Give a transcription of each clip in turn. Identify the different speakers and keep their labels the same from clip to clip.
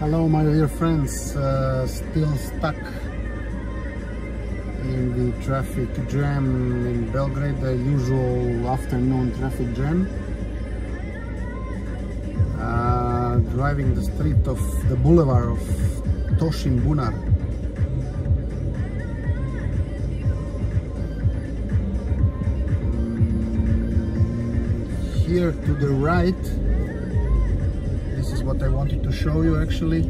Speaker 1: Hello my dear friends, uh, still stuck in the traffic jam in Belgrade, the usual afternoon traffic jam. Uh, driving the street of the boulevard of Tošin Bunar. Mm, Here to the right what I wanted to show you actually.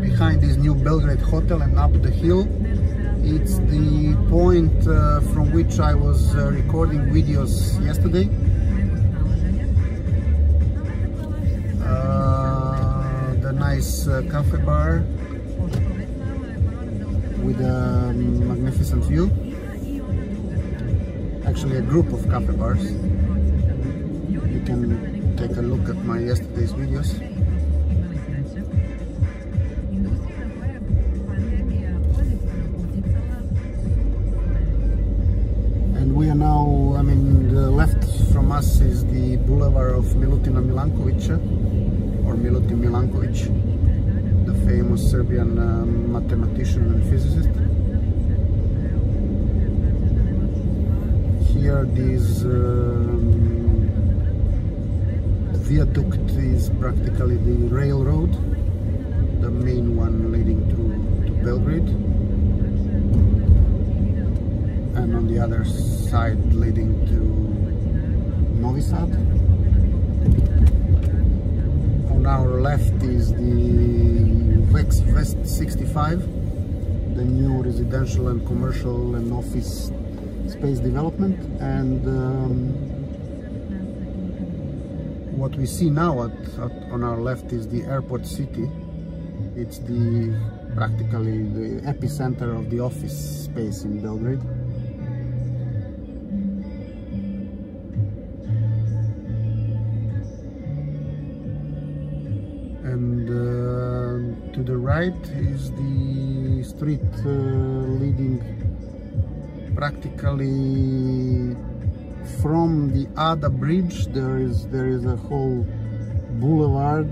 Speaker 1: Behind this new Belgrade hotel and up the hill. It's the point uh, from which I was uh, recording videos yesterday. Uh, the nice uh, cafe bar with a magnificent view. Actually a group of cafe bars. You can take a look at my yesterday's videos. And we are now, I mean, the left from us is the boulevard of Milutina Milankovic, or Milutin Milankovic, the famous Serbian um, mathematician and physicist. Here, these um, viaduct is practically the railroad, the main one leading to, to Belgrade. And on the other side leading to Novi Sad. On our left is the Vex West 65, the new residential and commercial and office space development. And um, what we see now at, at, on our left is the airport city. It's the practically the epicenter of the office space in Belgrade. And uh, to the right is the street uh, leading practically from the Ada bridge there is there is a whole boulevard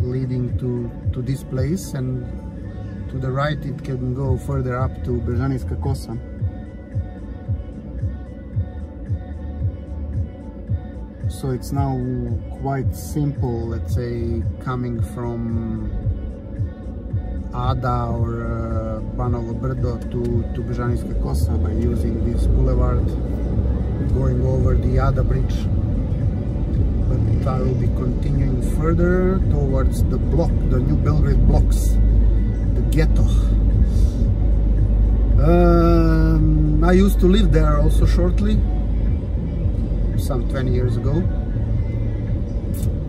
Speaker 1: leading to to this place and to the right it can go further up to Bežanijska Kosa. So it's now quite simple let's say coming from Ada or uh, Banovo Brdo to, to Bežanijska Kosa by using this boulevard going over the Ada bridge. But I will be continuing further towards the block, the new Belgrade blocks the ghetto. Um, I used to live there also shortly some 20 years ago.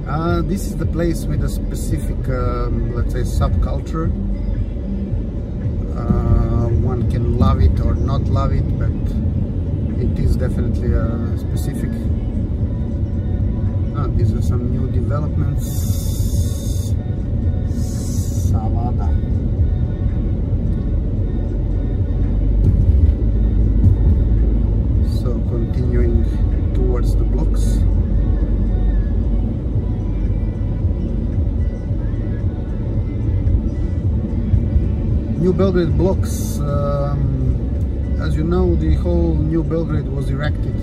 Speaker 1: Uh, this is the place with a specific um, let's say subculture. Uh, one can love it or not love it but it is definitely a specific. Ah, these are some new developments. Savada. So continuing towards the blocks. New Belgrade blocks. Um, as you know, the whole New Belgrade was erected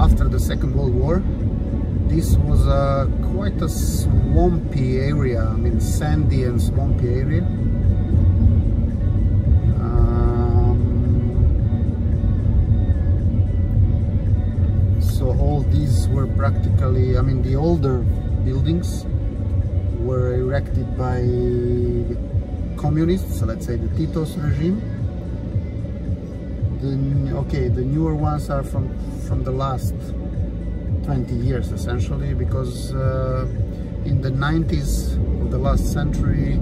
Speaker 1: after the Second World War. This was a quite a swampy area, I mean sandy and swampy area. Um, so all these were practically, I mean the older buildings were erected by communists, so let's say the Tito's regime the okay the newer ones are from from the last 20 years essentially because uh, in the 90s of the last century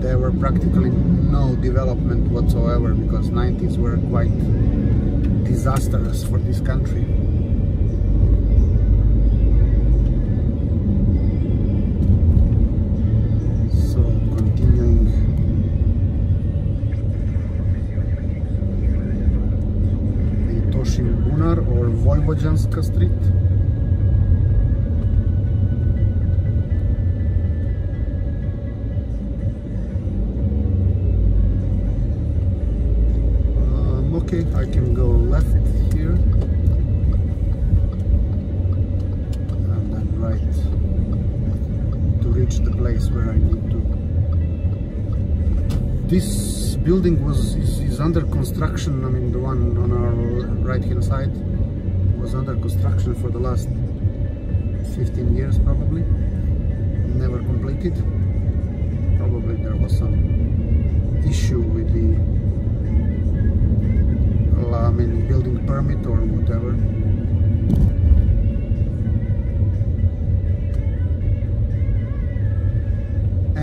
Speaker 1: there were practically no development whatsoever because 90s were quite disastrous for this country or Vojvođanska Street. Um, okay, I can go left here and then right to reach the place where I need to. This building was is, is under construction. I mean, the one on our right hand side was under construction for the last 15 years probably. Never completed. Probably there was some issue with the I mean building permit or whatever.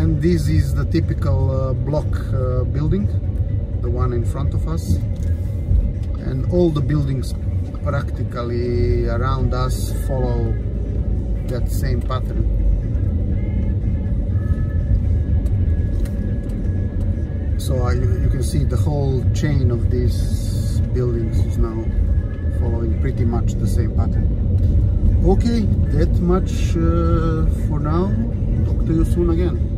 Speaker 1: And this is the typical uh, block uh, building the one in front of us. And all the buildings practically around us follow that same pattern. So uh, you, you, can see the whole chain of these buildings is now following pretty much the same pattern. Okay that much uh, for now. Talk to you soon again